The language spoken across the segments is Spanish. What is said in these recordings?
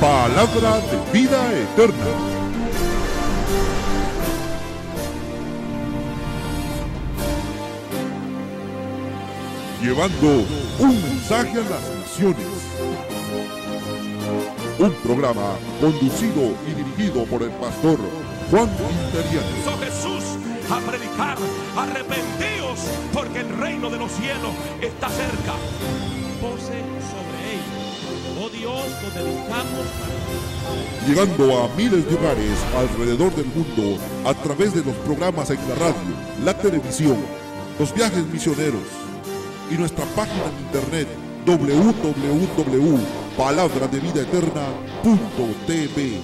Palabra de vida eterna. Llevando un mensaje a las naciones. Un programa conducido y dirigido por el pastor Juan Interiano. Jesús a predicar, arrepentíos, porque el reino de los cielos está cerca. Pose sobre Dios, nos dedicamos llegando a miles de hogares alrededor del mundo a través de los programas en la radio, la televisión, los viajes misioneros y nuestra página en internet www.palabradevidaeterna.tv.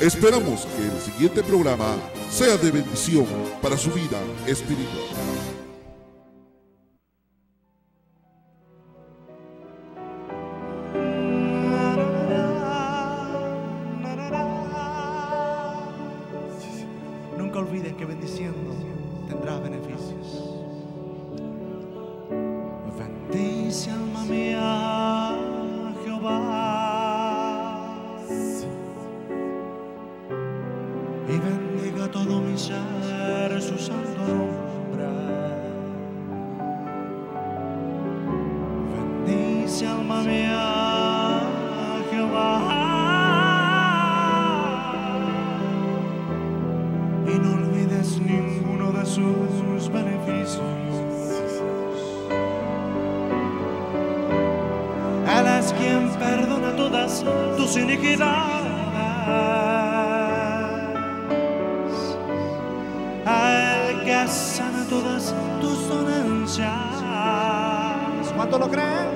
Esperamos que el siguiente programa sea de bendición para su vida espiritual. Bendiciendo tendrás beneficios. Bendice alma mía tus iniquidades. El que sana todas tus dolencias. ¿Cuánto lo creen?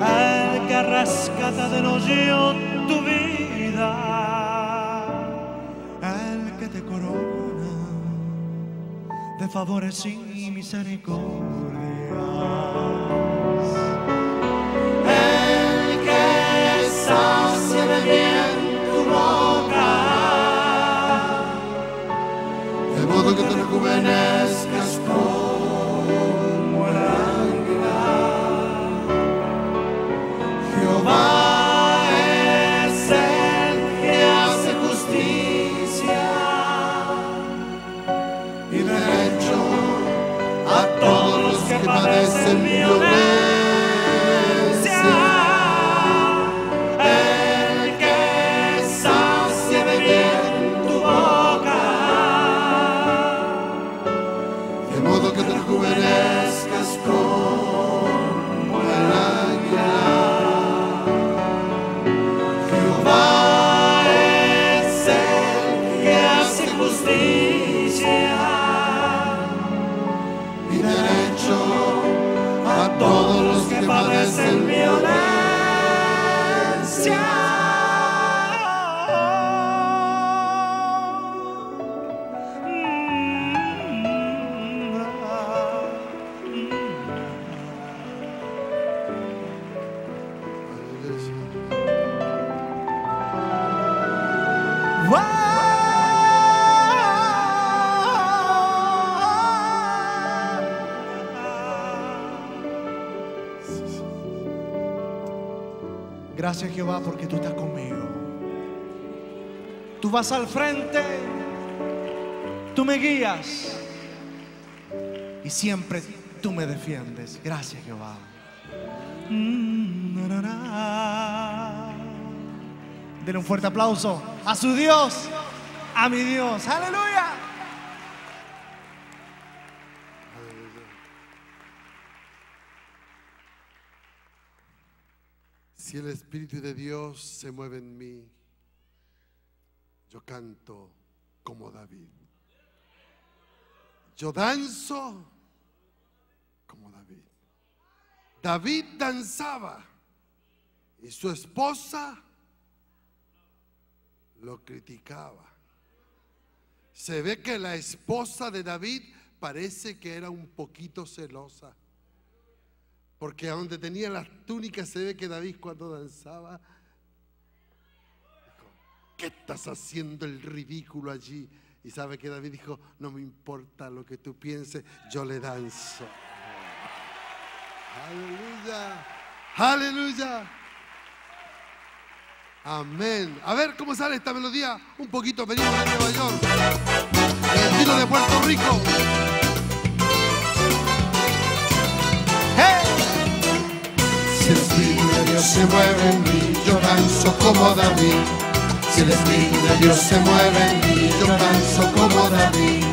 El que rescata del hoyo tu vida. El que te corona de favores y misericordias. Jehová porque tú estás conmigo. Tú vas al frente, tú me guías y siempre tú me defiendes. Gracias Jehová. Mm. Denle un fuerte aplauso a su Dios, a mi Dios. Aleluya. El Espíritu de Dios se mueve en mí, yo canto como David. Yo danzo como David. David danzaba y su esposa lo criticaba. Se ve que la esposa de David parece que era un poquito celosa. Porque a donde tenía las túnicas se ve que David cuando danzaba, dijo, ¿qué estás haciendo el ridículo allí? Y sabe que David dijo, no me importa lo que tú pienses, yo le danzo. Aleluya, aleluya. Amén. A ver cómo sale esta melodía. Un poquito, venimos de Nueva York. El estilo de Puerto Rico. Dios se mueve en mí, yo danzo como David. Si el Espíritu de Dios se mueve en mí, yo danzo como David.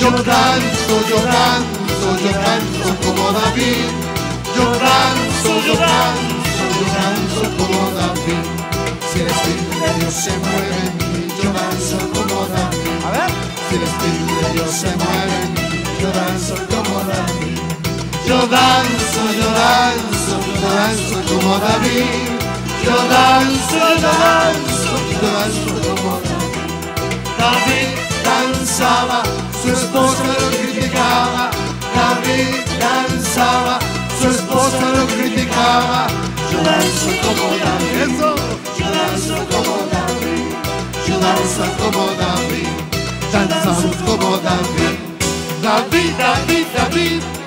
Yo danzo, yo danzo, yo danzo como David. Yo danzo, yo danzo, yo danzo como David. Si el Espíritu de Dios se mueve en mí, yo danzo como David. Si el Espíritu de Dios se mueve en mí, yo danzo como David. Yo danzo, yo danzo, yo danzo como David. Yo danzo, yo danzo, yo danzo como David. David danzaba, su esposa lo criticaba. David danzaba, su esposa lo criticaba. Yo danzo como David. Yo danzo como David. Yo danzo como David. Danzamos como David. David, David, David.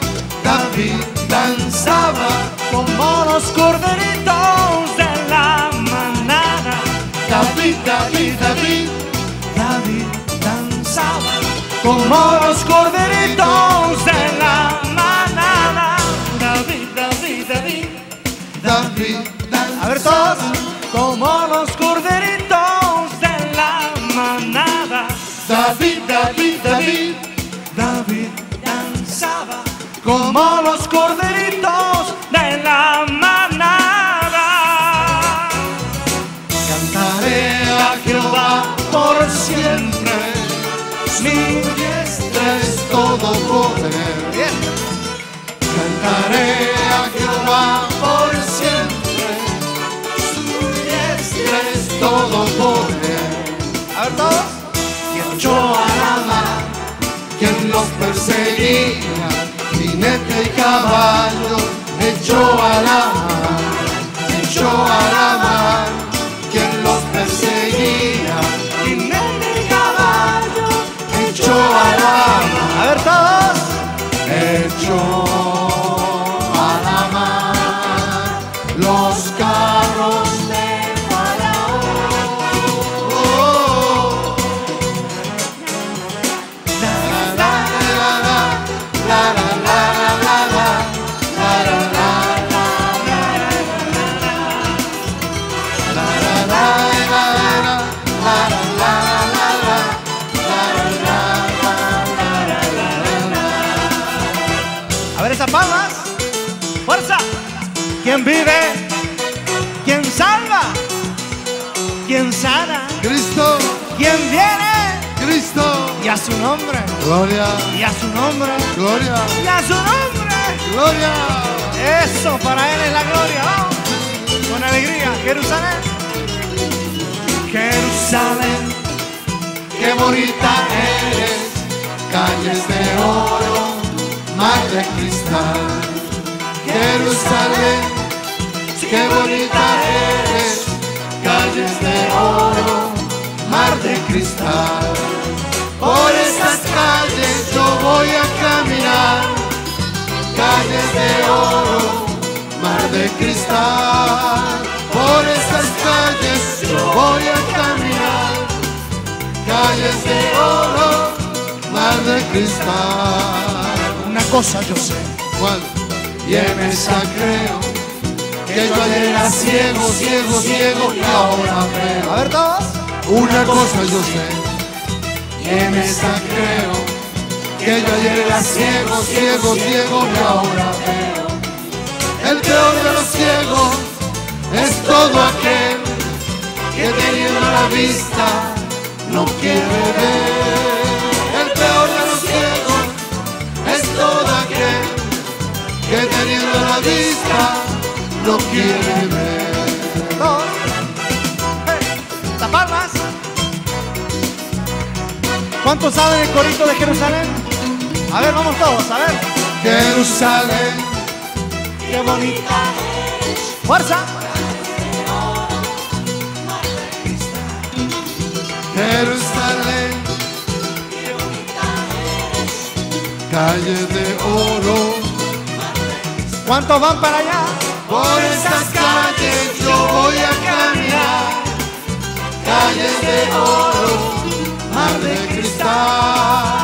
David danzaba. Como los corderitos de la manada. David, David, David. David danzaba. Como los corderitos de la manada. David, David, David. David danzaba. A ver todos. Como los Como los corderitos de la manada. Cantaré a Jehová por siempre. Mi diestra es todo poder. Bien. Cantaré a Jehová por siempre. Su diestra es todo poder. A ver todos. Quien echó a la mar, quien los perseguía, jinete y caballo, echó a la mar, echó a la mar, nombre. gloria, Y a su nombre. gloria, Y a su nombre. gloria. Eso, para Él es la gloria. Vamos. Con alegría. Jerusalén. Jerusalén. Qué bonita eres, calles de oro, mar de cristal. Jerusalén, qué bonita eres, calles de oro, mar de cristal. Por voy a caminar, calles de oro, mar de cristal. Por estas calles yo voy a caminar calles de oro, mar de cristal. Una cosa yo sé. ¿Cuál? Y en esa creo que yo era ciego, ciego, ciego y ahora A veo. ver todos. Una cosa yo sé, y en esa creo que yo ayer era ciego, ciego, ciego y ahora veo. El peor de los ciegos es todo aquel que teniendo la vista no quiere ver. El peor de los ciegos es todo aquel que teniendo la vista no quiere ver. Las. ¿Cuántos saben el corito de Jerusalén? A ver, vamos todos, a ver. Jerusalén, Qué bonita. Fuerza. Jerusalén, calle de oro, ¿Cuántos van para allá? por estas calles yo voy a caminar, calles de oro, mar de cristal.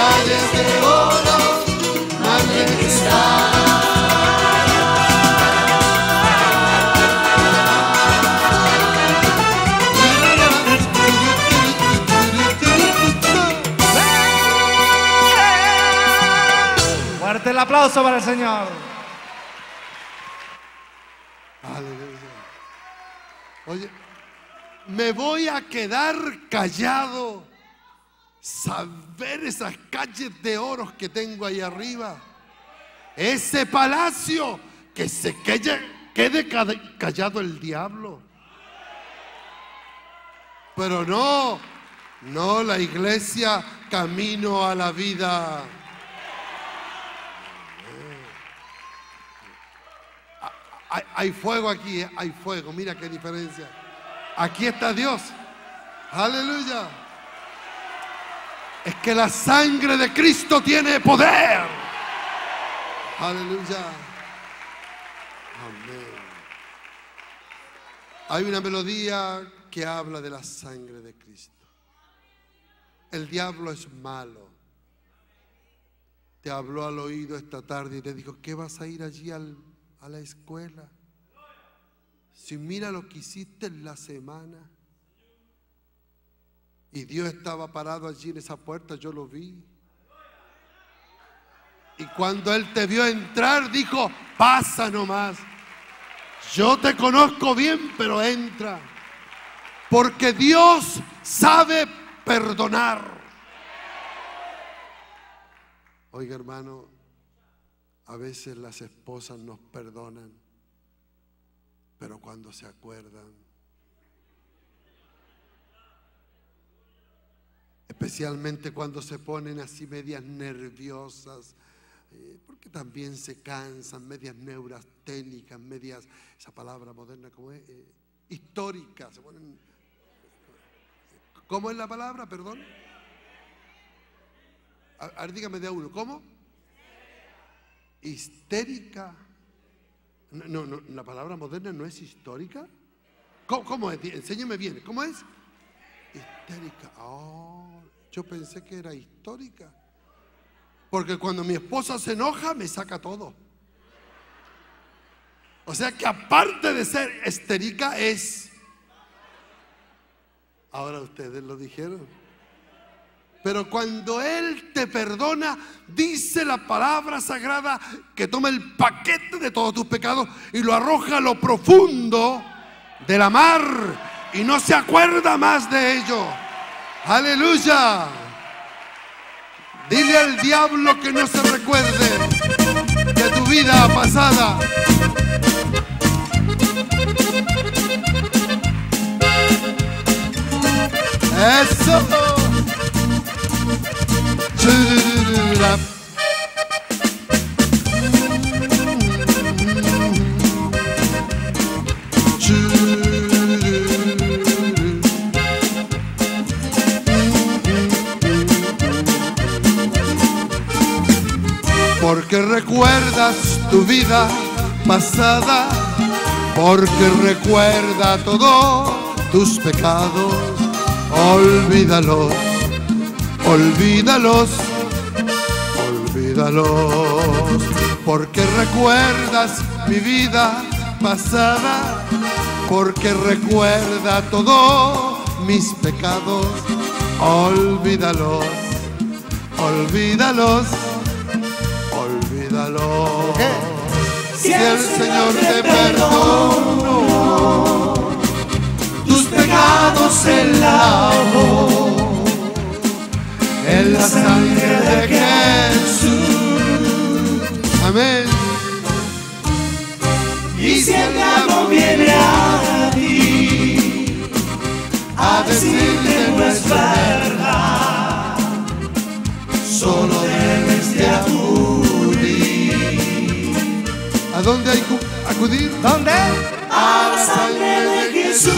Calles de oro, mar de cristal. Fuerte el aplauso para el Señor. Aleluya. Oye, me voy a quedar callado. Saber esas calles de oro que tengo ahí arriba. Ese palacio que se quede, quede ca- callado el diablo. Pero no, no la iglesia camino a la vida. Hay, hay fuego aquí, eh, hay fuego. Mira qué diferencia. Aquí está Dios. Aleluya. Es que la sangre de Cristo tiene poder. Aleluya. Amén. Hay una melodía que habla de la sangre de Cristo. El diablo es malo. Te habló al oído esta tarde y te dijo, ¿qué vas a ir allí al- a la escuela? Si mira lo que hiciste en la semana. Y Dios estaba parado allí en esa puerta, yo lo vi. Y cuando Él te vio entrar, dijo, pasa nomás. Yo te conozco bien, pero entra. Porque Dios sabe perdonar. Oiga, hermano, a veces las esposas nos perdonan, pero cuando se acuerdan, especialmente cuando se ponen así medias nerviosas, eh, porque también se cansan, medias neurasténicas, medias, esa palabra moderna, como es? Eh, históricas, se ponen, ¿cómo es la palabra? Perdón. A, ver, dígame de a uno, ¿cómo? Histérica. No, no, la palabra moderna no es histórica. ¿Cómo, cómo es? Enséñeme bien, ¿cómo es? Histérica. Oh, yo pensé que era histórica. Porque cuando mi esposa se enoja, me saca todo. O sea que aparte de ser histérica, es. Ahora ustedes lo dijeron. Pero cuando Él te perdona, dice la palabra sagrada que toma el paquete de todos tus pecados y lo arroja a lo profundo de la mar y no se acuerda más de ello. Aleluya. Dile al diablo que no se recuerde de tu vida pasada. Eso. Porque recuerdas tu vida pasada, porque recuerda todos tus pecados, olvídalos olvídalos, olvídalos, porque recuerdas mi vida pasada, porque recuerda todos mis pecados, olvídalos, olvídalos, Si el Señor te perdonó, tus pecados se lavó en la sangre de Jesús. Amén. Y si el diablo viene a ti a decirte no es verdad, solo ¿A dónde hay que acudir? ¿Dónde? A la sangre de Jesús.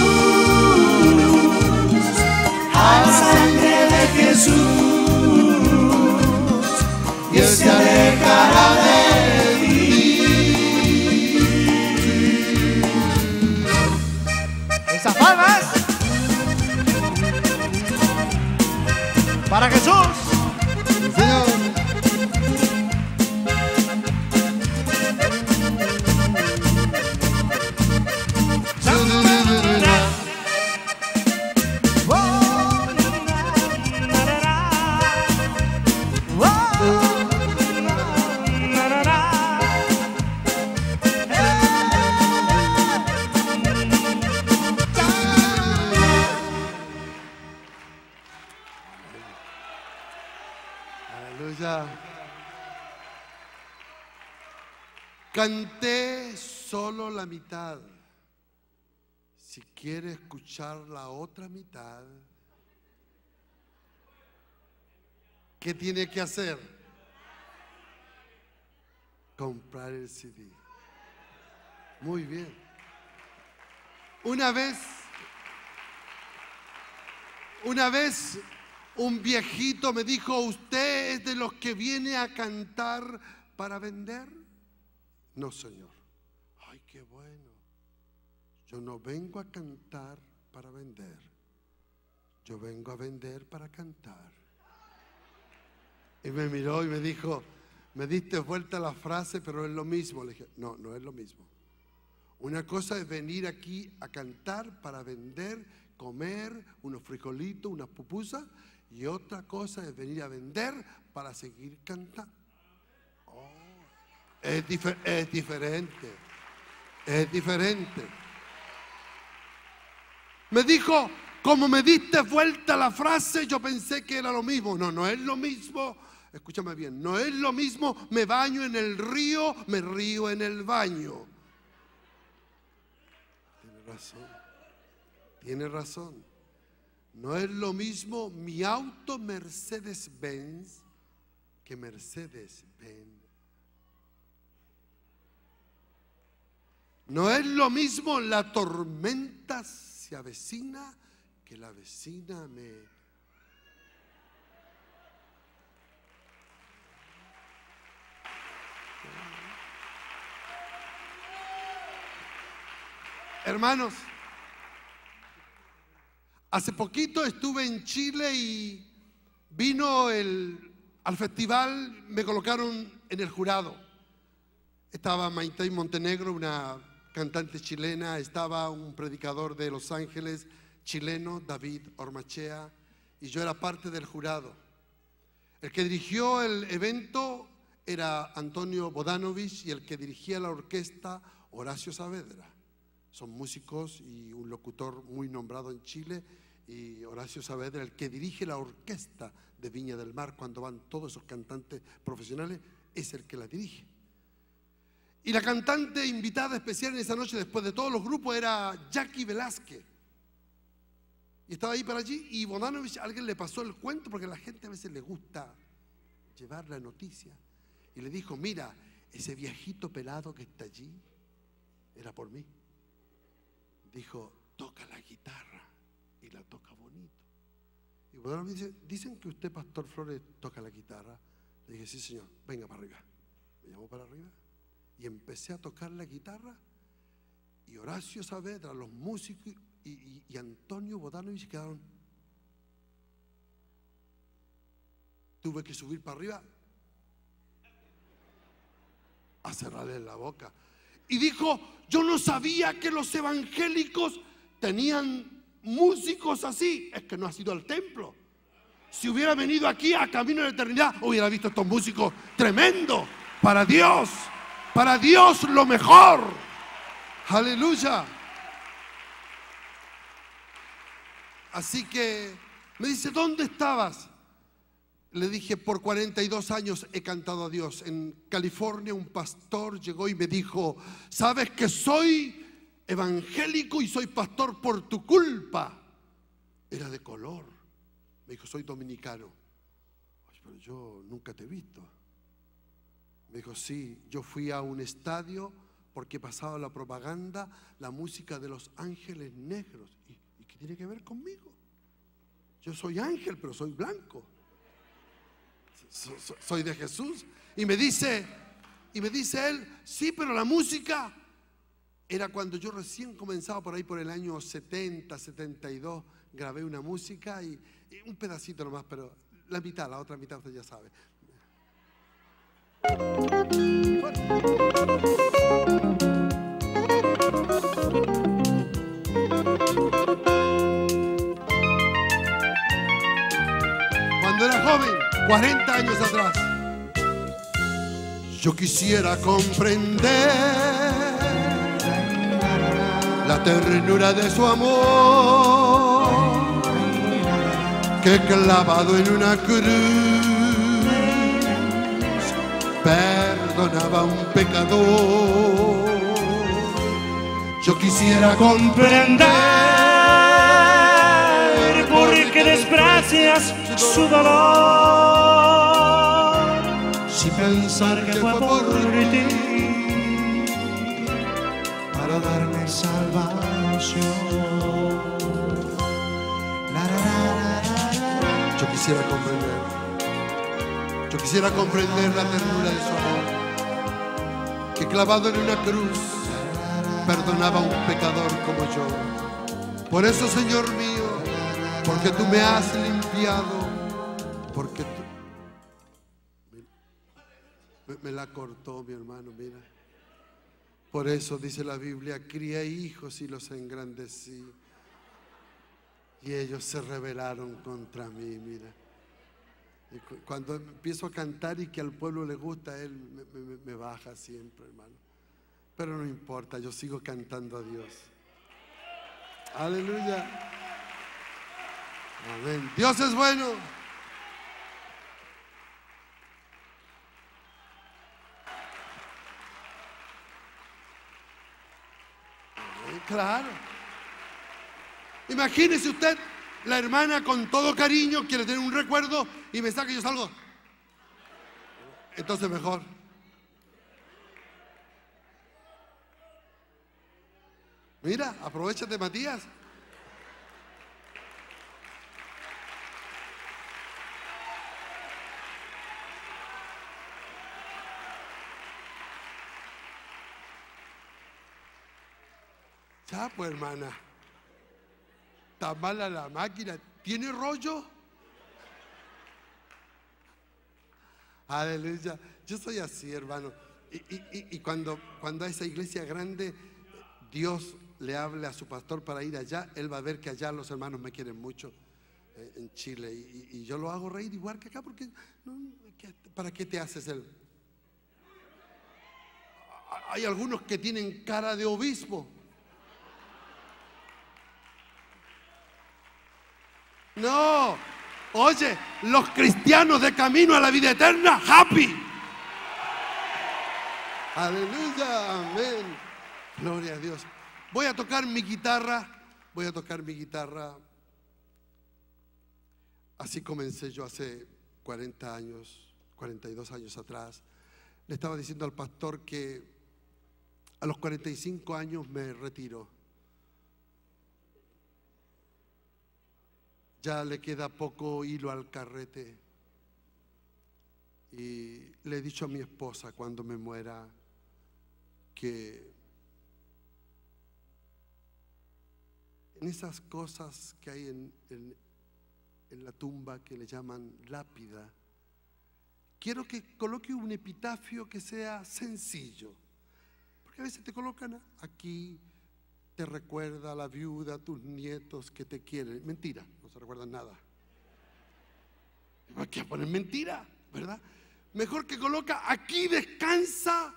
A la sangre de Jesús. Y Él se alejará de ti. Esas palmas. Para Jesús. Canté solo la mitad. Si quiere escuchar la otra mitad, ¿qué tiene que hacer? Comprar el CD. Muy bien. Una vez, una vez un viejito me dijo, ¿usted es de los que viene a cantar para vender? No, señor. Ay, qué bueno. Yo no vengo a cantar para vender. Yo vengo a vender para cantar. Y me miró y me dijo, me diste vuelta la frase, pero es lo mismo. Le dije, no, no es lo mismo. Una cosa es venir aquí a cantar para vender, comer unos frijolitos, unas pupusas, y otra cosa es venir a vender para seguir cantando. Oh, es, es diferente, es diferente. Me dijo, como me diste vuelta la frase, yo pensé que era lo mismo. No, no es lo mismo. Escúchame bien, no es lo mismo. Me baño en el río, me río en el baño. Tiene razón. Tiene razón. No es lo mismo mi auto Mercedes-Benz que Mercedes-Benz. No es lo mismo la tormenta se avecina que la vecina me... Hermanos, hace poquito estuve en Chile y vino el, al festival, me colocaron en el jurado. Estaba Maite Montenegro, una cantante chilena, estaba un predicador de Los Ángeles chileno, David Ormachea, y yo era parte del jurado. El que dirigió el evento era Antonio Bodanovich y el que dirigía la orquesta, Horacio Saavedra. Son músicos y un locutor muy nombrado en Chile y Horacio Saavedra, el que dirige la orquesta de Viña del Mar cuando van todos esos cantantes profesionales, es el que la dirige. Y la cantante invitada especial en esa noche, después de todos los grupos, era Jackie Velázquez. Y estaba ahí para allí y Bodanovich, alguien le pasó el cuento porque a la gente a veces le gusta llevar la noticia. Y le dijo, mira, ese viejito pelado que está allí era por mí. Dijo, toca la guitarra y la toca bonito. Y Bodanovich dice, dicen que usted, Pastor Flores, toca la guitarra. Le dije, sí, señor, venga para arriba. Me llamó para arriba y empecé a tocar la guitarra y Horacio Saavedra, los músicos y, y- y Antonio quedaron. Tuve que subir para arriba a cerrarle la boca. Y dijo, yo no sabía que los evangélicos tenían músicos así. Es que no ha sido al templo. Si hubiera venido aquí a Camino de la Eternidad, hubiera visto estos músicos tremendos. Para Dios, para Dios lo mejor. Aleluya. Así que me dice, ¿dónde estabas? Le dije, por 42 años he cantado a Dios. En California un pastor llegó y me dijo, ¿sabes que soy evangélico y soy pastor por tu culpa? Era de color. Me dijo, soy dominicano. Pero yo nunca te he visto. Me dijo, sí, yo fui a un estadio porque pasaba la propaganda, la música de los ángeles negros. ¿Y, y qué tiene que ver conmigo? Yo soy ángel, pero soy blanco. So- so- soy de Jesús. Y me dice, y me dice él, sí, pero la música era cuando yo recién comenzaba por ahí por el año 70, 72, grabé una música y, y un pedacito nomás, pero la mitad, la otra mitad usted ya sabe. Cuando era joven, 40 años atrás, yo quisiera comprender la ternura de su amor, que clavado en una cruz perdonaba a un pecador. Yo quisiera comprender por qué desgracias su dolor. Si pensar que fue por ti para darme salvación. Yo quisiera comprender. Yo quisiera comprender la ternura de su amor. Que clavado en una cruz perdonaba a un pecador como yo. Por eso, Señor mío, porque tú me has limpiado, cortó mi hermano, mira. Por eso dice la Biblia, crié hijos y los engrandecí. Y ellos se rebelaron contra mí, mira. Y cu- cuando empiezo a cantar y que al pueblo le gusta, él me, me- me baja siempre, hermano. Pero no importa, yo sigo cantando a Dios. Aleluya. Amén. Dios es bueno. Claro. Imagínese usted, la hermana con todo cariño quiere tener un recuerdo y me saca y yo salgo. Entonces mejor. Mira, aprovechate Matías. Pues hermana. Está mala la máquina. ¿Tiene rollo? Aleluya. Yo soy así, hermano. Y, y- y- cuando, cuando a esa iglesia grande Dios le hable a su pastor para ir allá, él va a ver que allá los hermanos me quieren mucho eh, en Chile. Y, y- yo lo hago reír igual que acá, porque no, ¿qué- ¿para qué te haces? A- Hay algunos que tienen cara de obispo. No, oye, los cristianos de camino a la vida eterna, happy. Aleluya, amén. Gloria a Dios. Voy a tocar mi guitarra, voy a tocar mi guitarra. Así comencé yo hace 40 años, 42 años atrás. Le estaba diciendo al pastor que a los 45 años me retiro. Ya le queda poco hilo al carrete. Y le he dicho a mi esposa cuando me muera que en esas cosas que hay en, en- la tumba que le llaman lápida, quiero que coloque un epitafio que sea sencillo. Porque a veces te colocan aquí, te recuerda a la viuda, a tus nietos que te quieren. Mentira, no se recuerdan nada. ¿Para qué poner mentira? ¿Verdad? Mejor que coloca, aquí descansa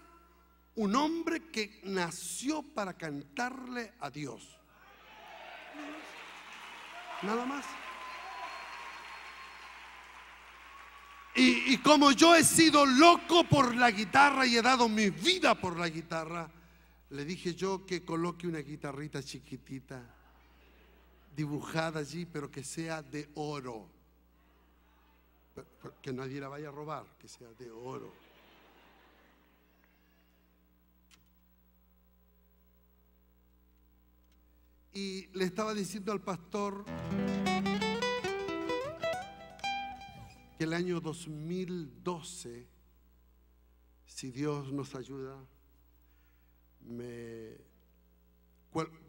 un hombre que nació para cantarle a Dios. Nada más. Y, y como yo he sido loco por la guitarra y he dado mi vida por la guitarra, le dije yo que coloque una guitarrita chiquitita, dibujada allí, pero que sea de oro. Que nadie la vaya a robar, que sea de oro. Y le estaba diciendo al pastor que el año 2012, si Dios nos ayuda, me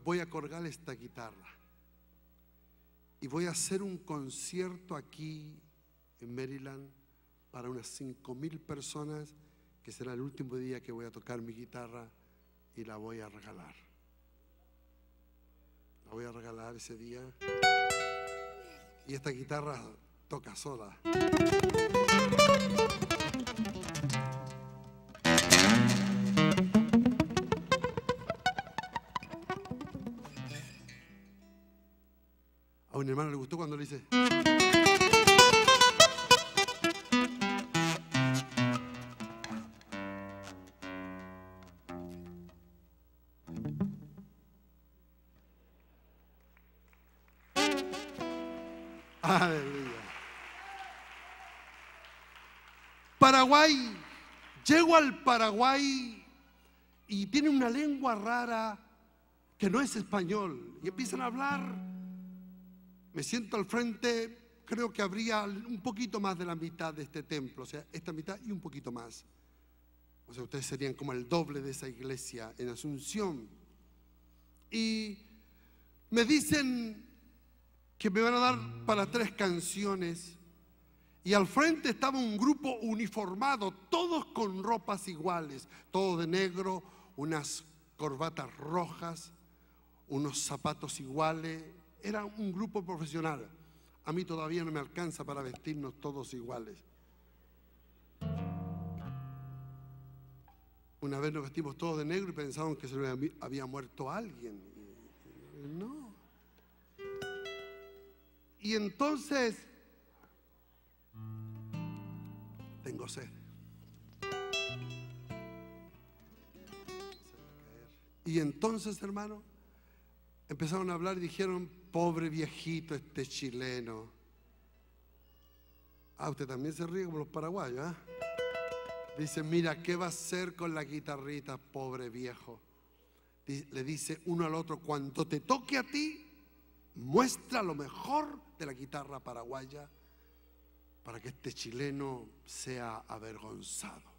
voy a colgar esta guitarra y voy a hacer un concierto aquí en Maryland para unas 5 mil personas, que será el último día que voy a tocar mi guitarra y la voy a regalar. La voy a regalar ese día. Y esta guitarra toca sola. mi hermano le gustó cuando le hice. Paraguay. Llego al Paraguay y tiene una lengua rara que no es español. Y empiezan a hablar me siento al frente, creo que habría un poquito más de la mitad de este templo, o sea, esta mitad y un poquito más. O sea, ustedes serían como el doble de esa iglesia en Asunción. Y me dicen que me van a dar para tres canciones. Y al frente estaba un grupo uniformado, todos con ropas iguales, todo de negro, unas corbatas rojas, unos zapatos iguales. Era un grupo profesional. A mí todavía no me alcanza para vestirnos todos iguales. Una vez nos vestimos todos de negro y pensábamos que se había muerto alguien. No. Y entonces, tengo sed. Y entonces, hermano, empezaron a hablar y dijeron, pobre viejito este chileno. Ah, usted también se ríe como los paraguayos, ¿ah? Dice, mira, ¿qué va a hacer con la guitarrita, pobre viejo? Le dice uno al otro, cuando te toque a ti, muestra lo mejor de la guitarra paraguaya para que este chileno sea avergonzado.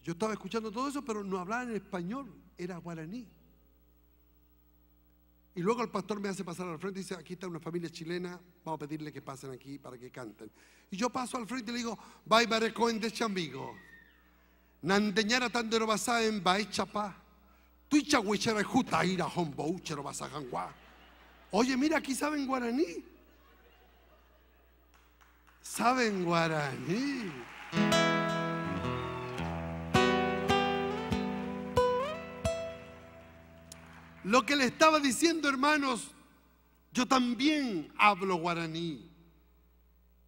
Yo estaba escuchando todo eso, pero no hablaba en español, era guaraní. Y luego el pastor me hace pasar al frente y dice, aquí está una familia chilena, vamos a pedirle que pasen aquí para que canten. Y yo paso al frente y le digo, vai barecoen de chambigo, nandeñara tandero basa en bae chapa, tuicha huichera juta ira hombo uchero basa Oye, mira, aquí saben guaraní. Saben guaraní. Lo que le estaba diciendo, hermanos, yo también hablo guaraní.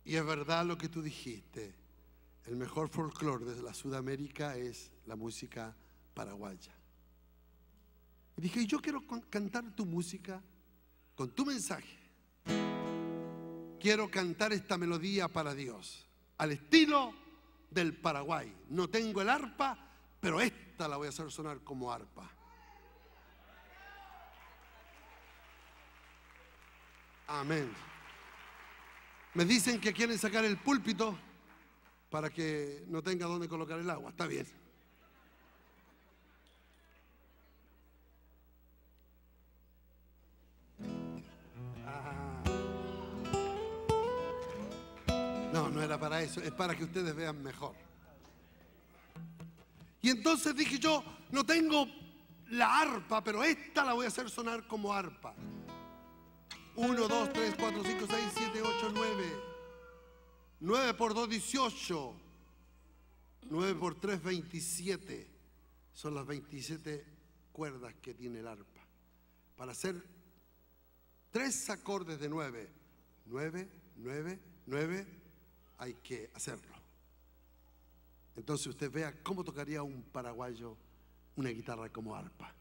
Y es verdad lo que tú dijiste. El mejor folclore de la Sudamérica es la música paraguaya. Y dije, yo quiero cantar tu música con tu mensaje. Quiero cantar esta melodía para Dios, al estilo del Paraguay. No tengo el arpa, pero esta la voy a hacer sonar como arpa. Amén. Me dicen que quieren sacar el púlpito para que no tenga dónde colocar el agua. Está bien. Ah. No, no era para eso, es para que ustedes vean mejor. Y entonces dije yo, no tengo la arpa, pero esta la voy a hacer sonar como arpa. 1, 2, 3, 4, 5, 6, 7, 8, 9. 9 por 2, 18. 9 por 3, 27. Son las 27 cuerdas que tiene el arpa. Para hacer tres acordes de 9. 9, 9, 9, hay que hacerlo. Entonces usted vea cómo tocaría un paraguayo una guitarra como arpa.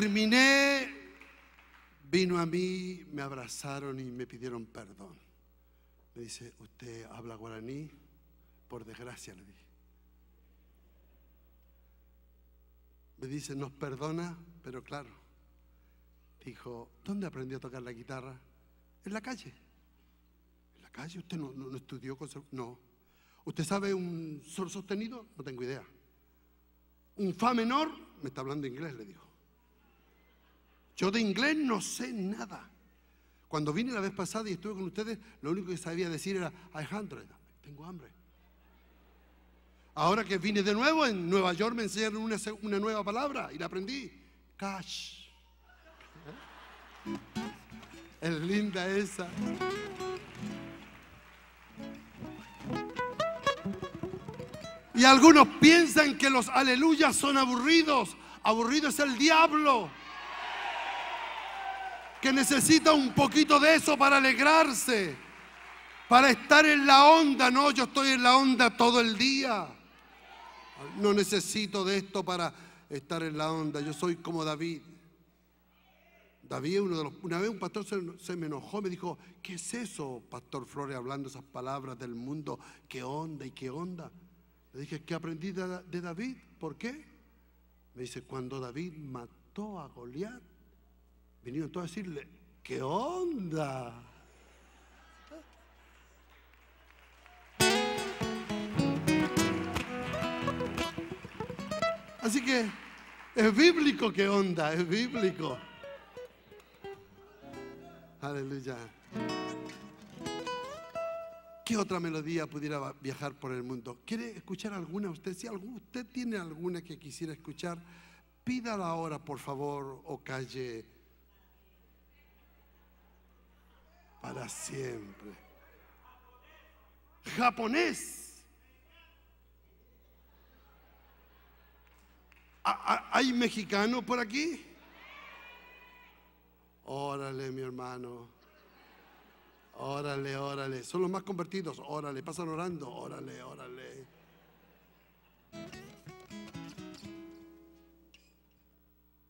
Terminé, vino a mí, me abrazaron y me pidieron perdón. Me dice, ¿usted habla guaraní? Por desgracia, le dije. Me dice, nos perdona, pero claro. Dijo, ¿dónde aprendió a tocar la guitarra? En la calle. ¿En la calle? ¿Usted no, no- no estudió? No. ¿Usted sabe un sol sostenido? No tengo idea. ¿Un fa menor? Me está hablando inglés, le dijo. Yo de inglés no sé nada. Cuando vine la vez pasada y estuve con ustedes, lo único que sabía decir era I hundred. Tengo hambre. Ahora que vine de nuevo, en Nueva York me enseñaron una, nueva palabra y la aprendí. Cash. Es linda esa. Y algunos piensan que los aleluyas son aburridos. Aburrido es el diablo. Que necesita un poquito de eso para alegrarse. Para estar en la onda. No, yo estoy en la onda todo el día. No necesito de esto para estar en la onda. Yo soy como David. David, uno de los, una vez un pastor se, me enojó, me dijo, ¿qué es eso, Pastor Flores, hablando esas palabras del mundo? ¿Qué onda y qué onda? Le dije, ¿qué aprendí de, de David? ¿Por qué? Me dice, cuando David mató a Goliat, vinieron todos a decirle, ¿qué onda? Así que es bíblico, ¿qué onda? Es bíblico. Aleluya. ¿Qué otra melodía pudiera viajar por el mundo? ¿Quiere escuchar alguna usted? Si usted tiene alguna que quisiera escuchar, pídala ahora, por favor, o calle para siempre. Japonés. ¿Ha- ha- ¿Hay mexicano por aquí? Órale, mi hermano. Órale, órale. Son los más convertidos. Órale, pasan orando. Órale, órale.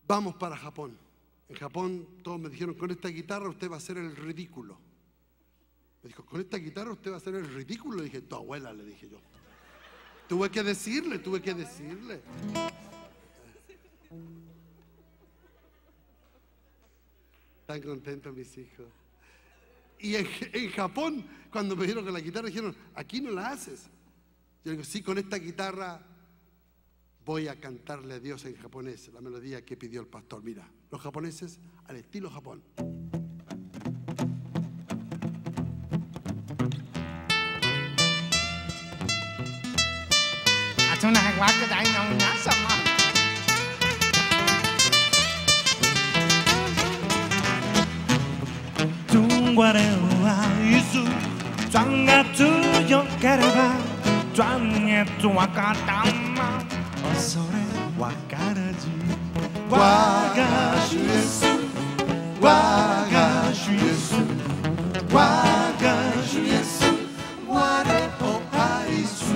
Vamos para Japón. En Japón todos me dijeron, con esta guitarra usted va a hacer el ridículo. Me dijo, con esta guitarra usted va a hacer el ridículo. Dije, tu abuela, le dije yo. Tuve que decirle, tuve que decirle. Están contentos mis hijos. Y en, Japón, cuando me vieron con la guitarra, dijeron, aquí no la haces. Yo digo, sí, con esta guitarra voy a cantarle a Dios en japonés, la melodía que pidió el pastor. Mira, los japoneses al estilo Japón. あつなわけだいの皆様中華で愛す残が強ければ残月わかったま恐れわからず我が主イエス我が主イエス我が主イエス我を愛す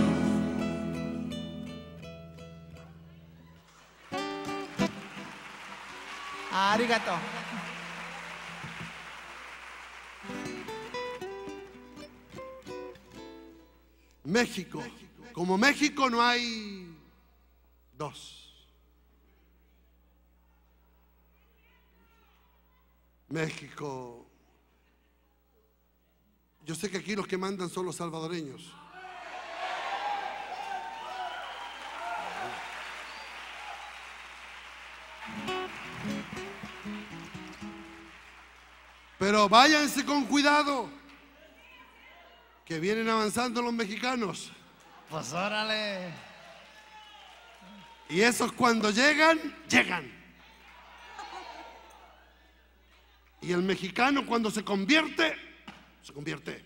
ありがとう México. Como México no hay dos. México. Yo sé que aquí los que mandan son los salvadoreños. Pero váyanse con cuidado, que vienen avanzando los mexicanos. pues órale Y esos cuando llegan, llegan. Y el mexicano cuando se convierte, se convierte.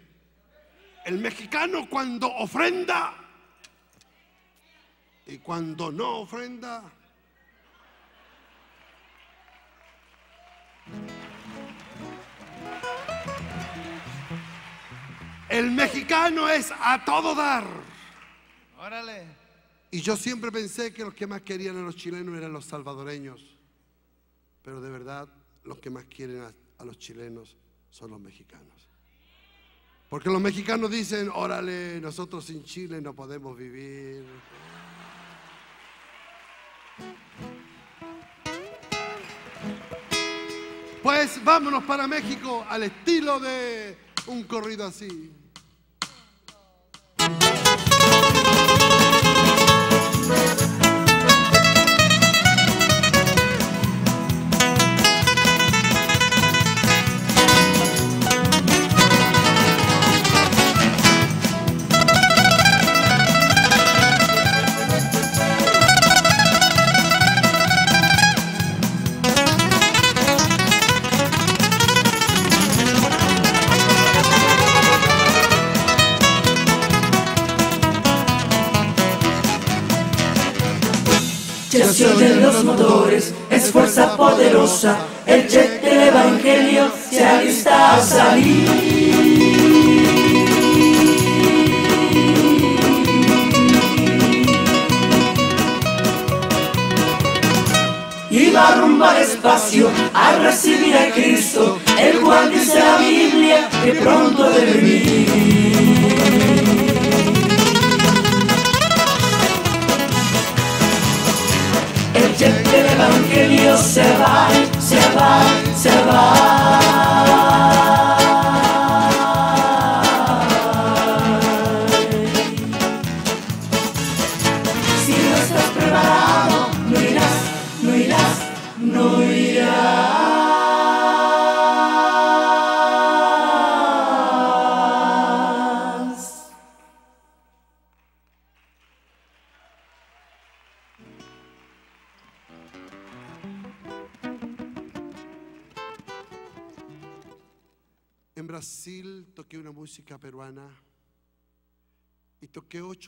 El mexicano cuando ofrenda y cuando no ofrenda. El mexicano es a todo dar. Órale. Y yo siempre pensé que los que más querían a los chilenos eran los salvadoreños. Pero de verdad, los que más quieren a, los chilenos son los mexicanos. Porque los mexicanos dicen, órale, nosotros sin Chile no podemos vivir. Pues vámonos para México al estilo de un corrido así.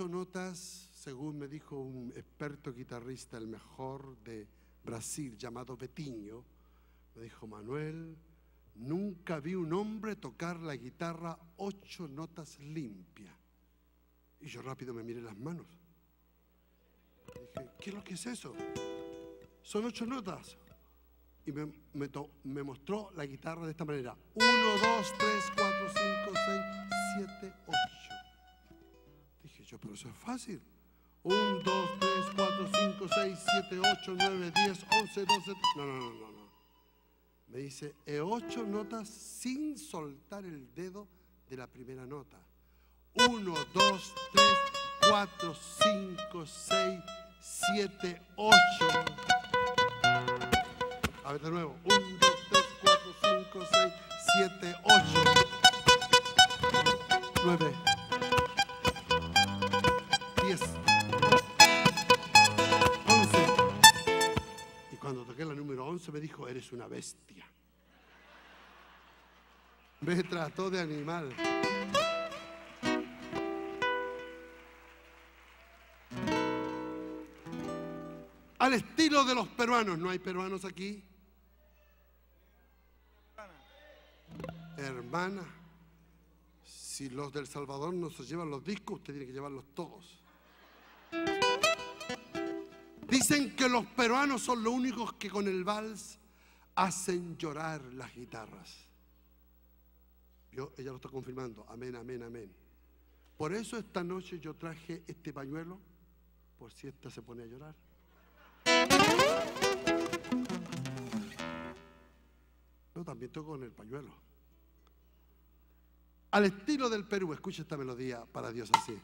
Ocho notas, según me dijo un experto guitarrista, el mejor de Brasil, llamado Betiño. Me dijo, Manuel, nunca vi un hombre tocar la guitarra ocho notas limpias. Y yo rápido me miré las manos. Dije, ¿qué es lo que es eso? Son ocho notas y me, mostró la guitarra de esta manera. 1, 2, 3, 4, 5, 6, 7, 8. Yo, pero eso es fácil. 1, 2, 3, 4, 5, 6, 7, 8, 9, 10, 11, 12. No, no, no, no. no. Me dice, e 8 notas sin soltar el dedo de la primera nota. 1, 2, 3, 4, 5, 6, 7, 8. A ver, de nuevo. 1, 2, 3, 4, 5, 6, 7, 8, 9, 10, 11. Y cuando toqué la número 11 me dijo, eres una bestia. Me trató de animal. Al estilo de los peruanos. ¿No hay peruanos aquí? Hermana, si los del Salvador no se llevan los discos, usted tiene que llevarlos todos. Dicen que los peruanos son los únicos que con el vals hacen llorar las guitarras. Yo, ella lo está confirmando. Amén, amén, amén. Por eso esta noche yo traje este pañuelo, por si esta se pone a llorar. Yo también toco con el pañuelo. Al estilo del Perú, escucha esta melodía para Dios así.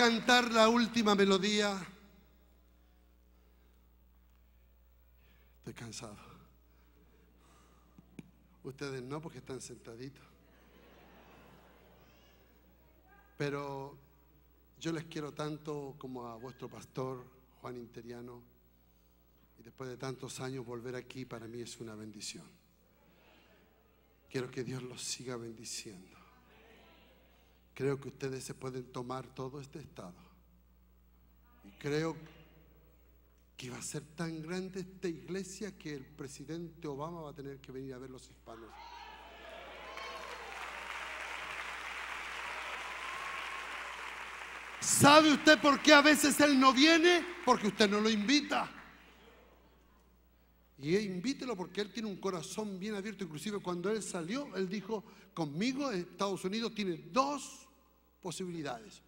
Cantar la última melodía. Estoy cansado. Ustedes no, porque están sentaditos. Pero yo les quiero tanto como a vuestro pastor, Juan Interiano. Y después de tantos años volver aquí para mí es una bendición. Quiero que Dios los siga bendiciendo. Creo que ustedes se pueden tomar todo este estado. Y creo que va a ser tan grande esta iglesia que el presidente Obama va a tener que venir a ver los hispanos. ¿Sabe usted por qué a veces él no viene? Porque usted no lo invita. Y invítelo porque él tiene un corazón bien abierto. Inclusive cuando él salió, él dijo, conmigo Estados Unidos tiene dos posibilidades.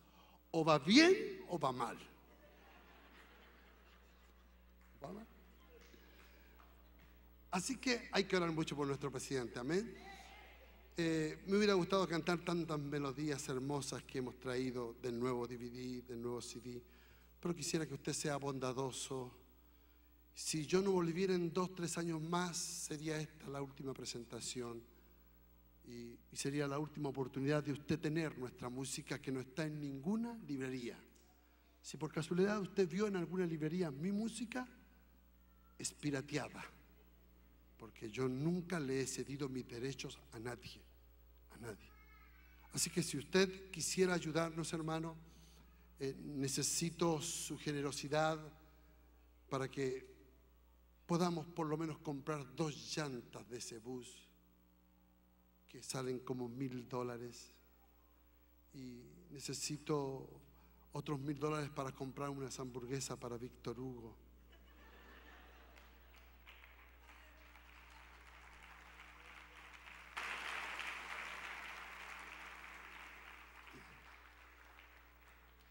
O va bien o va mal. Así que hay que orar mucho por nuestro presidente. Amén. Eh, me hubiera gustado cantar tantas melodías hermosas que hemos traído del nuevo DVD, del nuevo CD, pero quisiera que usted sea bondadoso. Si yo no volviera en dos, tres años más, sería esta la última presentación y, sería la última oportunidad de usted tener nuestra música que no está en ninguna librería. Si por casualidad usted vio en alguna librería mi música, es pirateada porque yo nunca le he cedido mis derechos a nadie, a nadie. Así que si usted quisiera ayudarnos, hermano, eh, necesito su generosidad para que podamos por lo menos comprar dos llantas de ese bus que salen como mil dólares y necesito otros mil dólares para comprar unas hamburguesas para Víctor Hugo.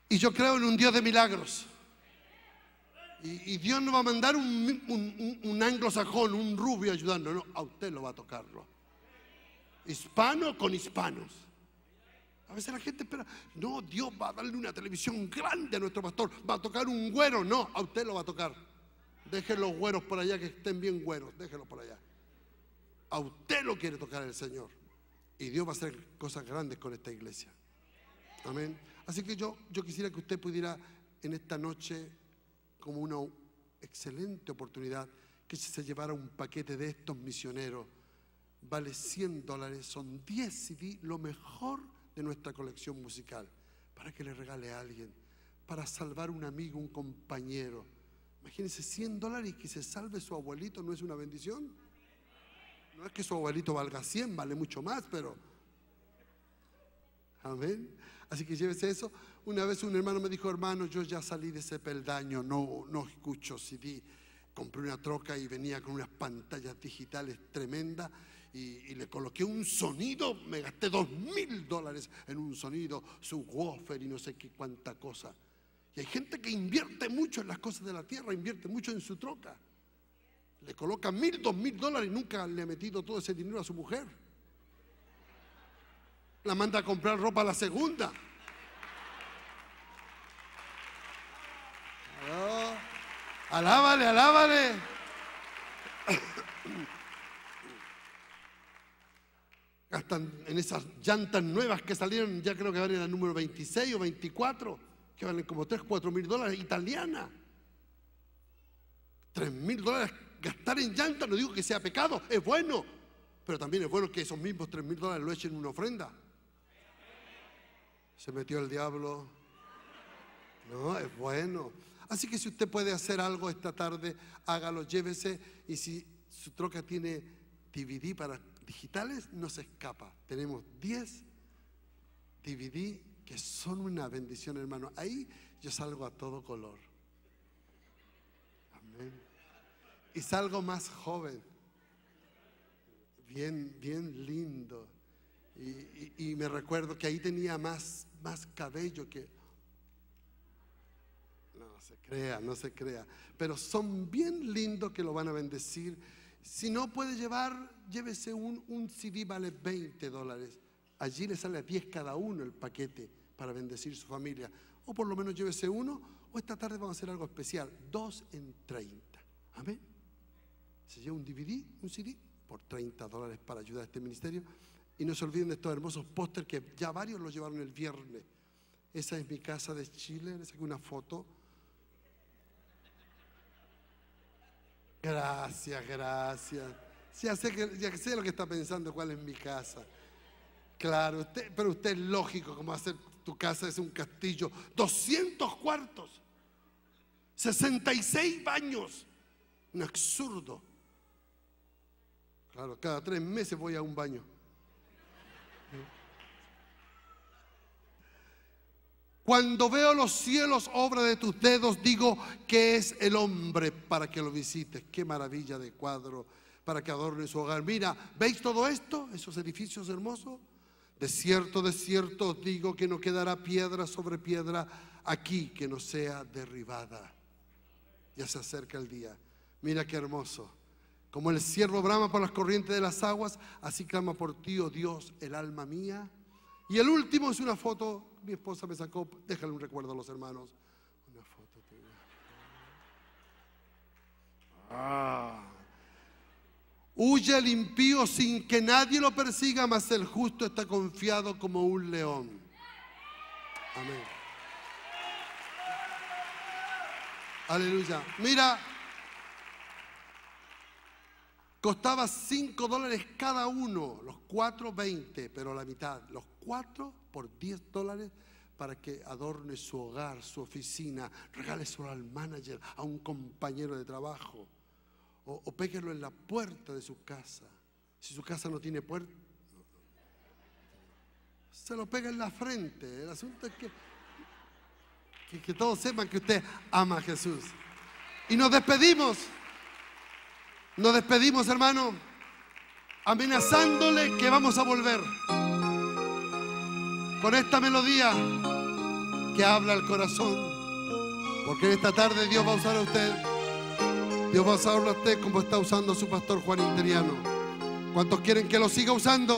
Y yo creo en un Dios de milagros. Y, Dios no va a mandar un, un- un- un anglosajón, un rubio ayudando, no, a usted lo va a tocarlo. Hispano con hispanos. A veces la gente espera, no, Dios va a darle una televisión grande a nuestro pastor, va a tocar un güero, no, a usted lo va a tocar. Dejen los güeros por allá que estén bien güeros, déjenlos por allá. A usted lo quiere tocar el Señor. Y Dios va a hacer cosas grandes con esta iglesia. Amén. Así que yo, yo quisiera que usted pudiera en esta noche, como una excelente oportunidad, que se llevara un paquete de estos misioneros. Vale 100 dólares, son 10 CD, lo mejor de nuestra colección musical para que le regale a alguien, para salvar un amigo, un compañero. Imagínense 100 dólares y que se salve su abuelito, ¿no es una bendición? No es que su abuelito valga 100, vale mucho más, pero... Amén. Así que llévese eso. Una vez un hermano me dijo, hermano, yo ya salí de ese peldaño, no, no escucho CD. Compré una troca y venía con unas pantallas digitales tremendas y, le coloqué un sonido, me gasté dos mil dólares en un sonido, su woofer y no sé qué cuánta cosa. Y hay gente que invierte mucho en las cosas de la tierra, invierte mucho en su troca. Le coloca mil, dos mil dólares y nunca le ha metido todo ese dinero a su mujer. La manda a comprar ropa a la segunda. Oh, alábale, alábale. Gastan en esas llantas nuevas que salieron, ya creo que van en el número 26 o 24, que valen como 3, 4 mil dólares, italiana. 3 mil dólares gastar en llantas, no digo que sea pecado, es bueno, pero también es bueno que esos mismos 3 mil dólares lo echen en una ofrenda. Se metió el diablo. No, es bueno. Así que si usted puede hacer algo esta tarde, hágalo, llévese. Y si su troca tiene DVD para digitales, no se escapa. Tenemos 10 DVD que son una bendición, hermano. Ahí yo salgo a todo color. Amén. Y salgo más joven. Bien, bien lindo. Y, y- me recuerdo que ahí tenía más, más cabello que... No se crea, no se crea. Pero son bien lindos que lo van a bendecir. Si no puede llevar, llévese un, un CD, vale 20 dólares. Allí le sale a 10 cada uno el paquete para bendecir su familia. O por lo menos llévese uno. O esta tarde vamos a hacer algo especial. Dos en 30. Amén. Se lleva un DVD, un CD, por 30 dólares para ayudar a este ministerio. Y no se olviden de estos hermosos póster que ya varios los llevaron el viernes. Esa es mi casa de Chile, le saqué una foto. Gracias, gracias. Ya sé, que, ya sé lo que está pensando, cuál es mi casa. Claro, usted, pero usted es lógico, como hacer tu casa es un castillo. 200 cuartos, 66 baños. Un absurdo. Claro, cada tres meses voy a un baño. Cuando veo los cielos, obra de tus dedos, digo que es el hombre para que lo visites. Qué maravilla de cuadro para que adorne su hogar. Mira, ¿veis todo esto? Esos edificios hermosos. De cierto, de cierto os digo que no quedará piedra sobre piedra aquí que no sea derribada. Ya se acerca el día. Mira qué hermoso. Como el siervo brama por las corrientes de las aguas, así clama por ti, oh Dios, el alma mía. Y el último es una foto, mi esposa me sacó, déjale un recuerdo a los hermanos. Una foto tuya. Ah. Huye el impío sin que nadie lo persiga, mas el justo está confiado como un león. Amén. Aleluya. Mira, costaba 5 dólares cada uno, los cuatro 20, pero la mitad, los cuatro por 10 dólares para que adorne su hogar, su oficina, regáleselo al manager, a un compañero de trabajo, o, o péguelo en la puerta de su casa. Si su casa no tiene puerta, se lo pega en la frente. El asunto es que que, que todos sepan que usted ama a Jesús. Y nos despedimos, nos despedimos hermano, amenazándole que vamos a volver con esta melodía que habla al corazón. Porque en esta tarde Dios va a usar a usted, Dios va a usarlo a usted como está usando a su pastor Juan Interiano. ¿Cuántos quieren que lo siga usando?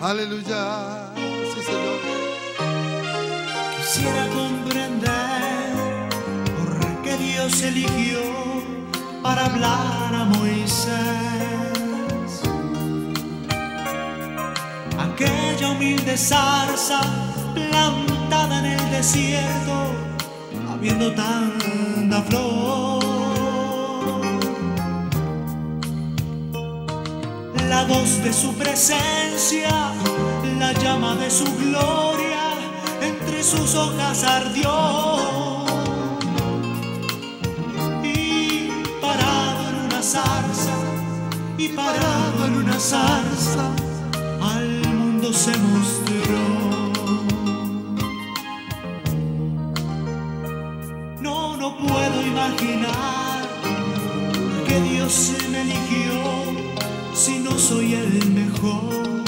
Aleluya, sí Señor. Quisiera comprender por qué Dios eligió para hablar a Moisés. Aquella humilde zarza plantada en el desierto, habiendo tanta flor. La voz de su presencia la la llama de su gloria entre sus hojas ardió. Y parado en una zarza, al mundo se mostró. No, no puedo imaginar que Dios me eligió si no soy el mejor.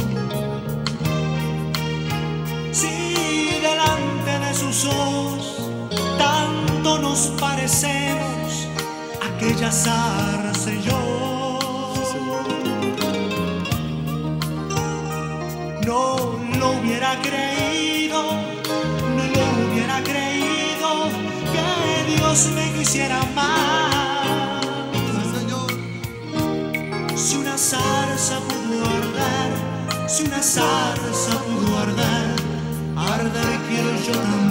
Si delante de sus ojos tanto nos parecemos, aquella zarza creído, no lo hubiera creído que Dios me quisiera más. Si una zarza pudo arder, si una zarza pudo arder, arder quiero yo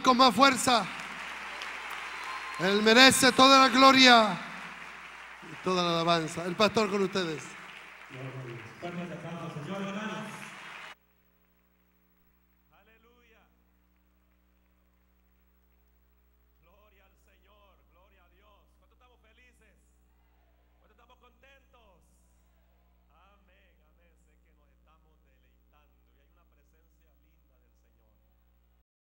con más fuerza. Él merece toda la gloria y toda la alabanza. El pastor con ustedes.